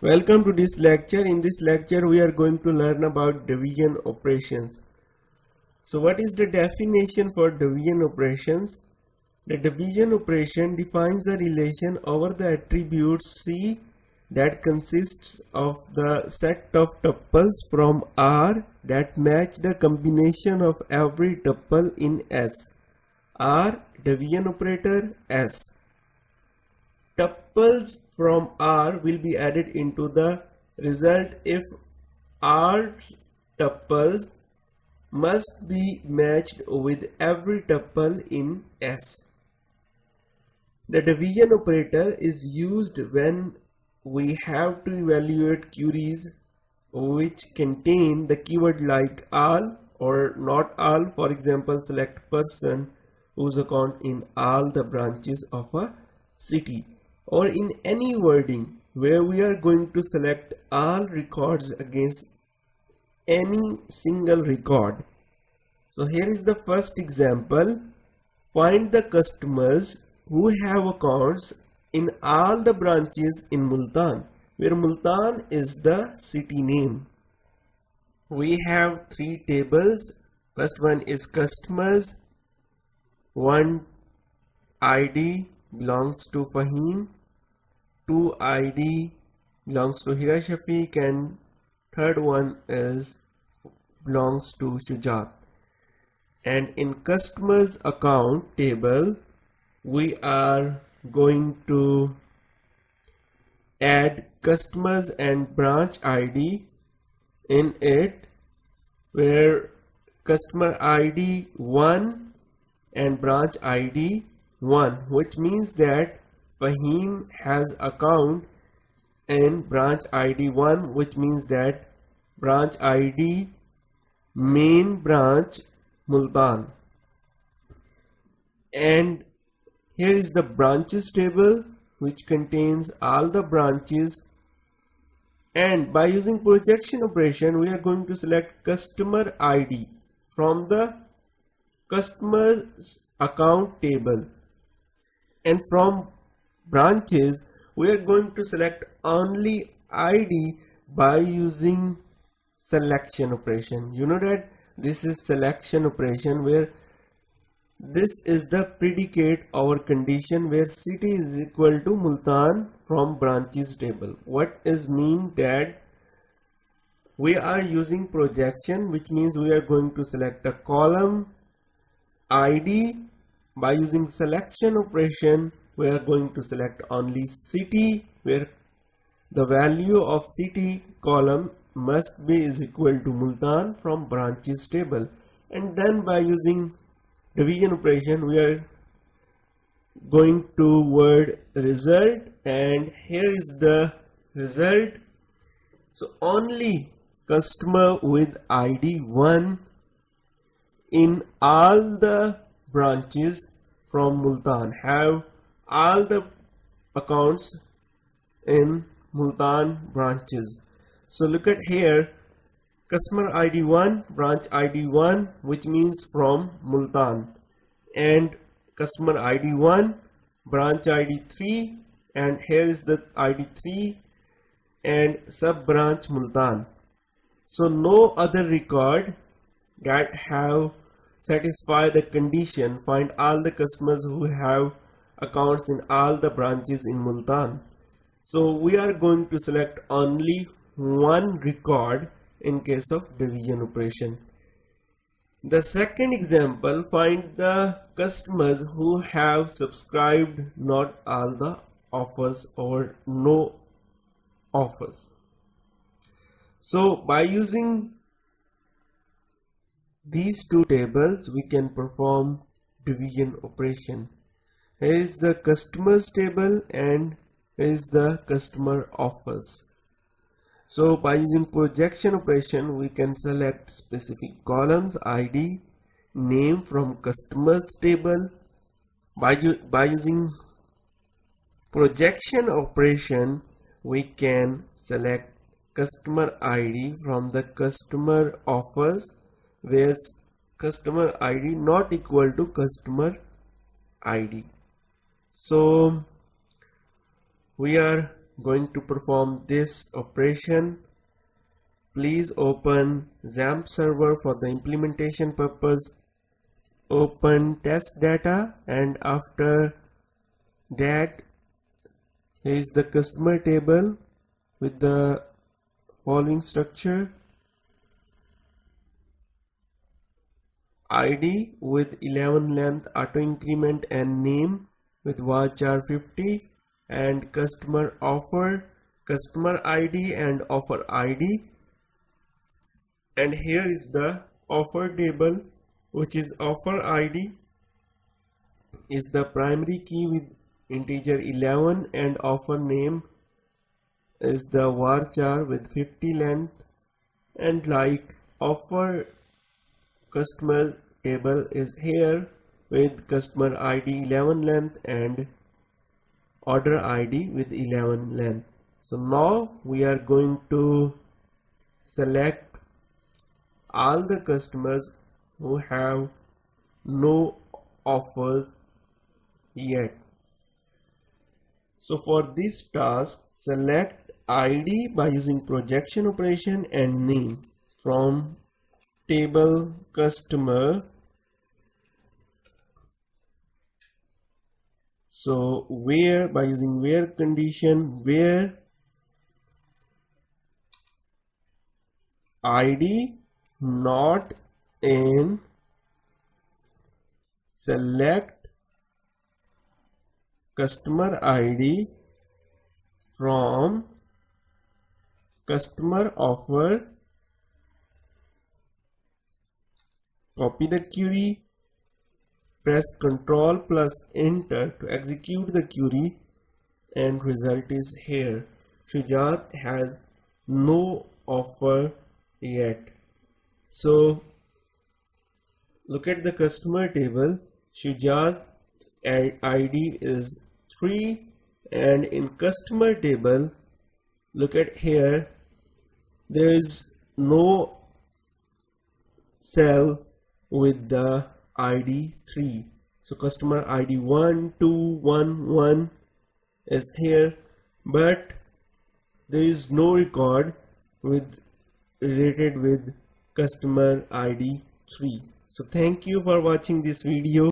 Welcome to this lecture. In this lecture we are going to learn about division operations. So what is the definition for division operations? The division operation defines a relation over the attribute C that consists of the set of tuples from R that match the combination of every tuple in S. R division operator S. Tuples from R will be added into the result if R tuples must be matched with every tuple in S. The division operator is used when we have to evaluate queries which contain the keyword like all or not all for example select person whose account in all the branches of a city or in any wording where we are going to select all records against any single record. So here is the first example. Find the customers who have accounts in all the branches in Multan where Multan is the city name. We have three tables. First one is customers. One ID belongs to Fahim 2 id belongs to Hira Shafiq and third one is belongs to Shujat. And in customers account table we are going to add customers and branch ID in it where customer ID 1 and branch ID 1 which means that Fahim has account in branch ID 1 which means that branch ID main branch Multan. And here is the branches table which contains all the branches. And by using projection operation we are going to select customer ID from the customer's account table. And from branches we are going to select only id by using selection operation. You know that this is selection operation where this is the predicate or condition where city is equal to multan from branches table. What is mean that we are using projection which means we are going to select a column id by using selection operation we are going to select only city where the value of city column must be is equal to Multan from branches table. And then by using division operation we are going to word result and here is the result. So only customer with id 1 in all the branches from Multan have all the accounts in Multan branches. So look at here customer ID 1 branch ID 1 which means from Multan and customer ID 1 branch ID 3 and here is the ID 3 and sub branch Multan. So no other record that have satisfied the condition find all the customers who have accounts in all the branches in Multan. So we are going to select only one record in case of division operation. The second example find the customers who have subscribed not all the offers or no offers. So by using these two tables we can perform division operation is the customers table and is the customer offers. So by using projection operation we can select specific columns id name from customers table. By, by using projection operation we can select customer id from the customer offers where customer id not equal to customer id so we are going to perform this operation. Please open XAMPP server for the implementation purpose. Open test data and after that is the customer table with the following structure. ID with 11 length auto increment and name with varchar 50 and customer offer customer ID and offer ID and here is the offer table which is offer ID is the primary key with integer 11 and offer name is the varchar with 50 length. And like offer customer table is here with customer ID 11 length and order ID with 11 length. So now we are going to select all the customers who have no offers yet. So for this task select ID by using projection operation and name from table customer so where by using where condition where id not in select customer id from customer offer Copy the query, press Ctrl plus Enter to execute the query and result is here. Shujat has no offer yet. So look at the customer table. Shujat's ID is 3 and in customer table look at here there is no cell with the ID 3 so customer ID 1211 is here but there is no record with related with customer ID 3 so thank you for watching this video